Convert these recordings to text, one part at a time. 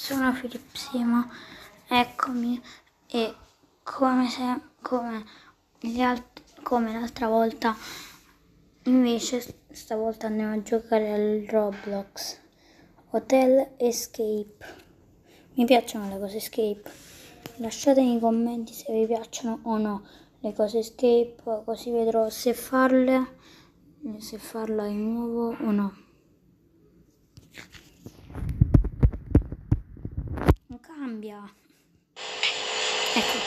Sono Filippsimo, eccomi e come, se, come, alt- come l'altra volta invece stavolta andiamo a giocare al Roblox Hotel Escape. Mi piacciono le cose escape. Lasciate nei commenti se vi piacciono o no le cose escape, così vedrò se farle, se farla di nuovo o no. Cambia. Ecco.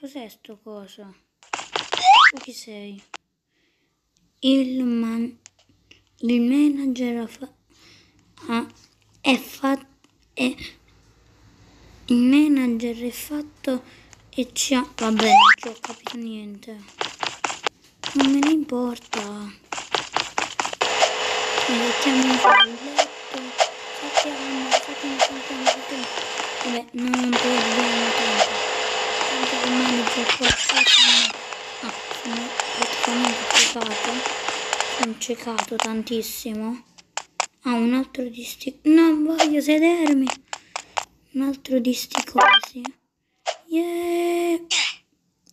Cos'è sto coso? Tu chi sei? Il, man, il manager fa, ha, è fatto. È, il manager è fatto e ci ha. Vabbè, non ci ho capito niente. Non me ne importa. Mi mettiamo in letto. Sappiamo, sappiamo, sappiamo, sappiamo. Vabbè, non perdiamo tempo. Tanto che manager qualcosa. Ah, sono praticamente ciecato. Sono ciecato tantissimo. Ah, un altro di sti... Non voglio sedermi. Un altro di sti cosi. Yeah.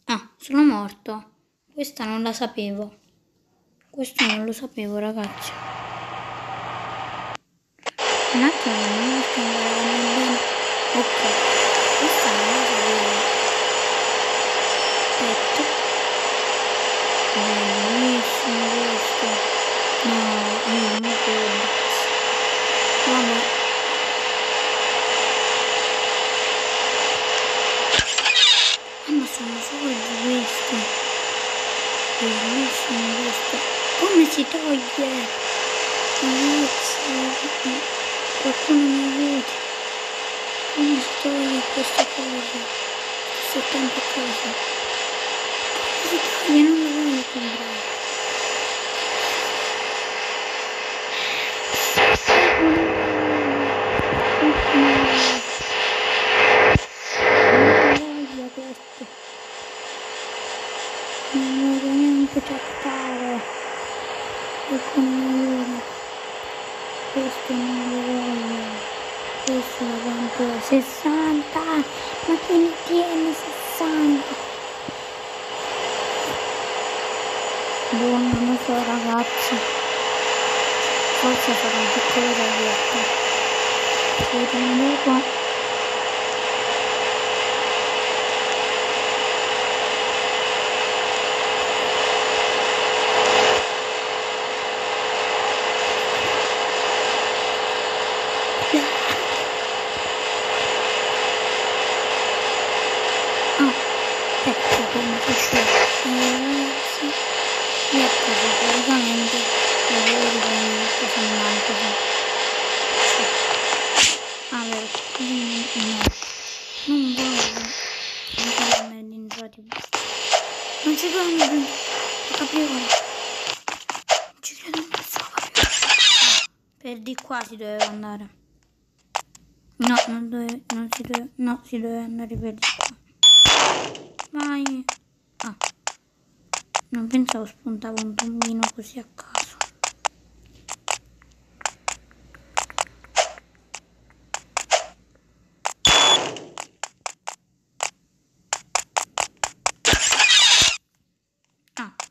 Ah, sono morto. Questa non la sapevo. Questo non lo sapevo, ragazzi. Un attimo, non riesco a bene. Ok, questa non la sapevo. Aspetta. Bellissimo questo. No, io non lo credo. Vabbè. Ah, ma sono soldi questi. здесь невеста. Помните, да, я. Нет, как он не видит. он что я просто положил. Все там показывал. Я на не понравилось. ricattare e convenire questo non lo voglio questo lo vanto 60 ma chi mi tiene 60 buono non lo so ragazzi. Forse farò un piccolo raglietto vediamo qua. Non ci credo. Lo capivo. Non ci credo più sopra. Per di qua si doveva andare. No, non, dove, non si deve, no, si deve andare per di qua. Vai. Ah. Non pensavo spuntavo un tombino così a caso.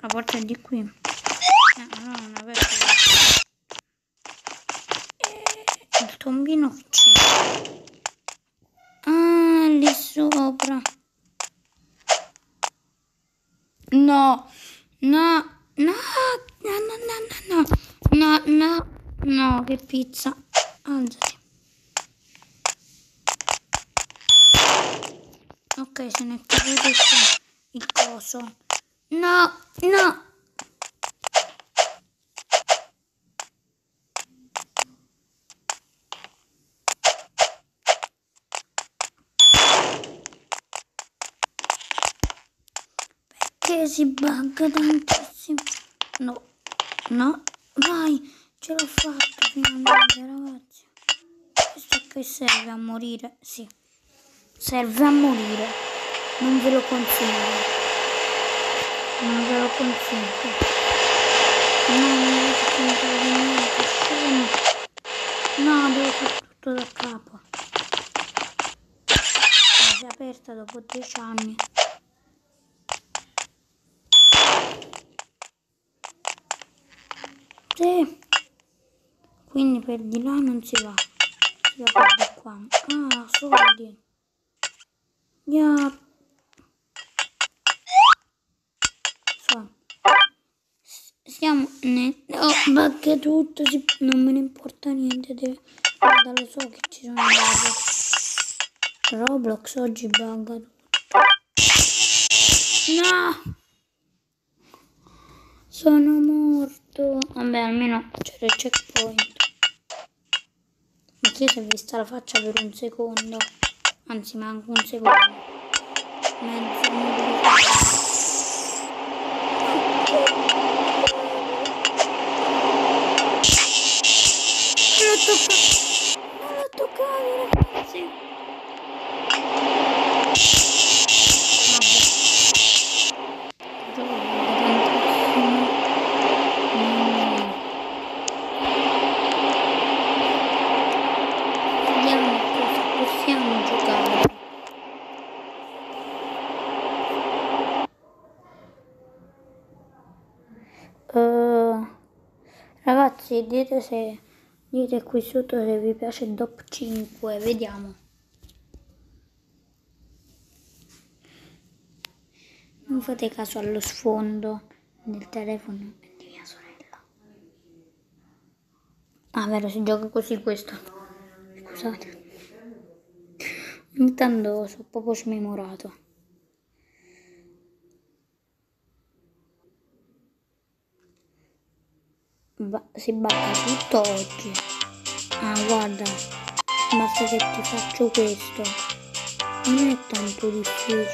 La porta è di qui. Eh, no, non avevo. E... Eh, il tombino c'è. Ah, lì sopra. No. No. No. No, no, no, no, no. No, no. No, che pizza. Alzati. Ok, se ne è caduto il coso. No, no. Perché si bugga tantissimo? No, no, vai, ce l'ho fatta finalmente, ragazzi. Questo qui serve a morire, sì. Serve a morire. Non ve lo consiglio. Non ve lo consento. No, non comprare niente. Scemo. No, devo fare tutto da capo. È aperta dopo 10 anni. Sì. Quindi per di là non si va. Si va per di qua. Ah, soldi. Yeah. Siamo nel... Oh, bugga tutto, si... non me ne importa niente. Deve... Guarda, lo so che ci sono bug. Roblox oggi bugga tutto. No! Sono morto. Vabbè, almeno c'era il checkpoint. Ma chi si è vista la faccia per un secondo? Anzi, manco un secondo. Mezzo minuto. Toccato. Non l'ho toccato, ragazzi. Vediamo cosa possiamo giocare. Ragazzi, dite se dite qui sotto se vi piace top 5, vediamo. Non fate caso allo sfondo del telefono di mia sorella. Ah, vero, si gioca così questo. Scusate. Ogni tanto sono proprio smemorato. Ba- si bacca tutto oggi. Ah, guarda, basta che ti faccio questo. Non è tanto difficile.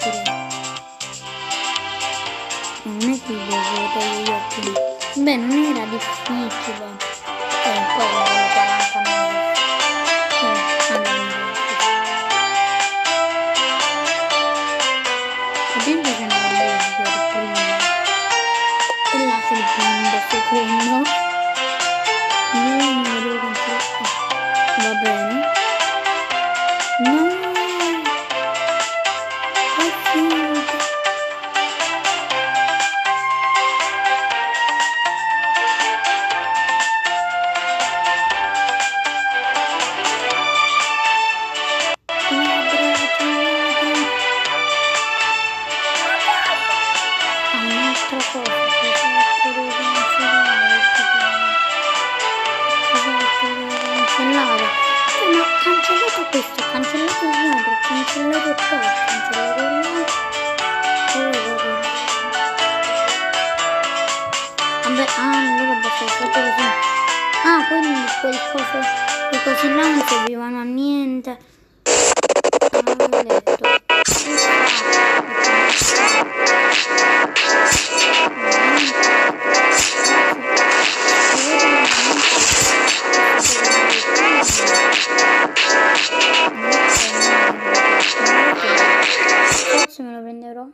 Non è che devo togliere gli occhi. Beh, non era difficile. Eh, poi quel coso, quei cosi là non servivano a niente. Ho letto. Forse me lo prenderò,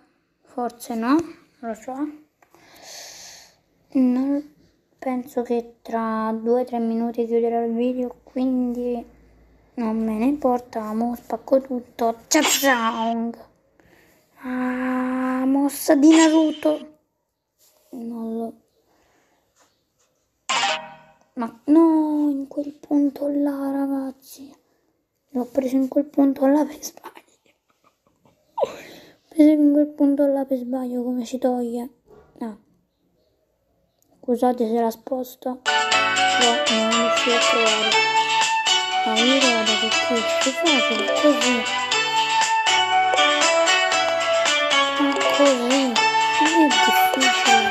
forse no, non lo so. Non penso che tra 2-3 minuti chiuderò il video, quindi non me ne importa, mo spacco tutto. Ciao ciao! Ah, mossa di Naruto. Non lo... Ma no, in quel punto là, ragazzi. L'ho preso in quel punto là per sbaglio. Ho preso in quel punto là per sbaglio, come si toglie? Scusate se la sposto. No, non riuscito a trovare. Ma io guarda che questo facile, così. Così, non è difficile.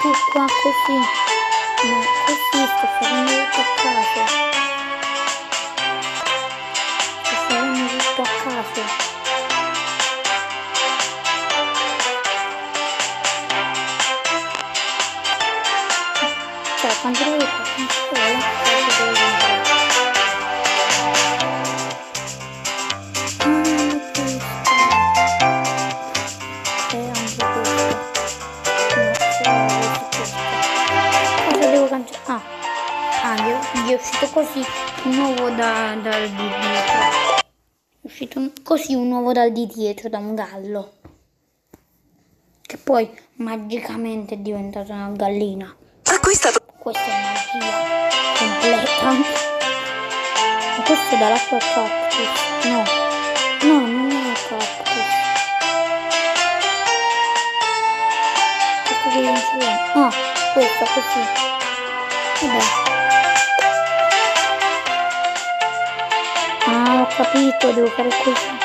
Tu qua così. No, così sto facendo cioè quando ero io in scuola facevo Ah, ah gli, è uscito così un uovo da, dal di dietro. È uscito un, così un uovo dal di dietro, da un gallo. Che poi magicamente è diventata una gallina. Ah, Acquistato. Questa è magia completa. Ma questo è dall'acqua al cactus. No. No, non è cactus. Questo che insieme. Oh, questo così. Vabbè. Ah, ho capito, devo fare così.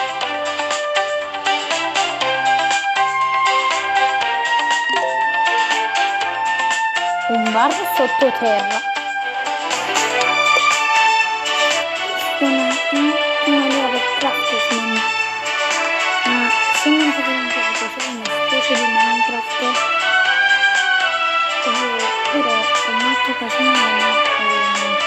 Un bar sottoterra. Una, una nuova practice man. Ma se non un po' cos'è una specie di Minecraft, però con molte cose non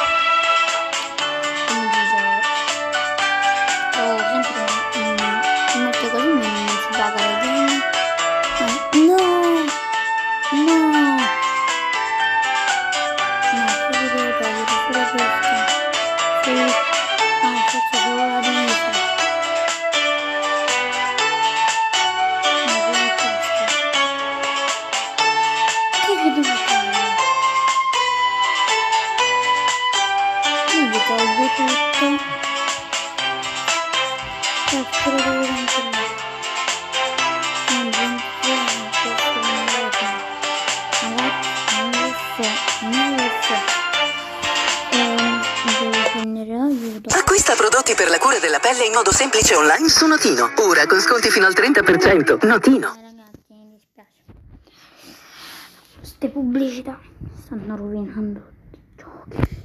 per la cura della pelle in modo semplice online su Notino. Ora con sconti fino al 30%. Notino. Ragazzi. Queste pubblicità stanno rovinando i giochi.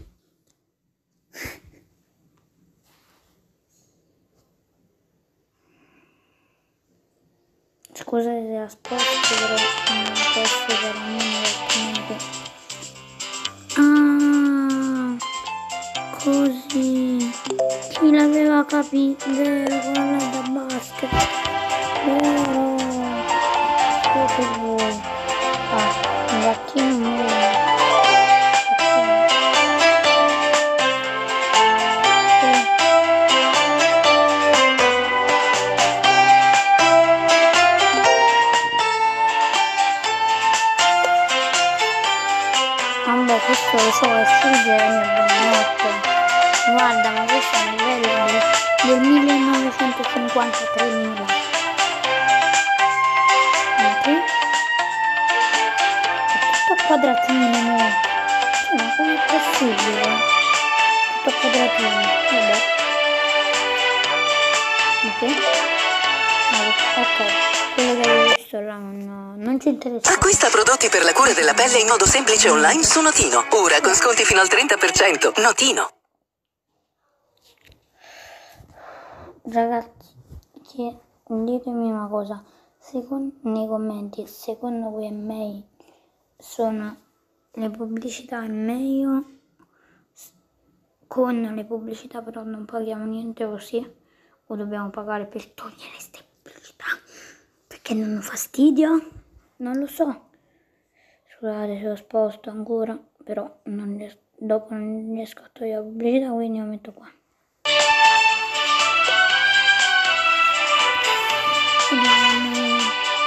Scusate se la sposto, però non posso meno altrimenti. Ah, così. Capito? Vero, quella da basket. Vero. Cosa vuoi? Ah, un gattino nuovo. Vabbè, questo lo so, è Silvia buonanotte. Guarda, ma questo è un livello del, del 1953.000. Ok? È tutto a quadratini, no? Ma come è possibile? Tutto a quadratini, vabbè. Ok? Ok. Quello che avevo visto là non, non ci interessa. Acquista prodotti per la cura della pelle in modo semplice online su Notino. Ora con sconti fino al 30%. Notino. Ragazzi, ditemi una cosa, secondo, nei commenti, secondo voi è meglio, sono le pubblicità è meglio con le pubblicità però non paghiamo niente così o dobbiamo pagare per togliere queste pubblicità perché non hanno fastidio? Non lo so. Scusate se lo sposto ancora, però non dopo non riesco a togliere la pubblicità, quindi lo metto qua. Vediamo.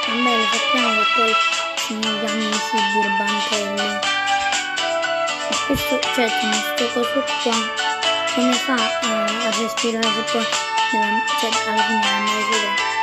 Vabbè, lo sappiamo che poi sono gli amici birbantelli. E questo, cioè, con questo coso qua, come fa eh, a respirare se poi cioè, alla fine deve andare pure.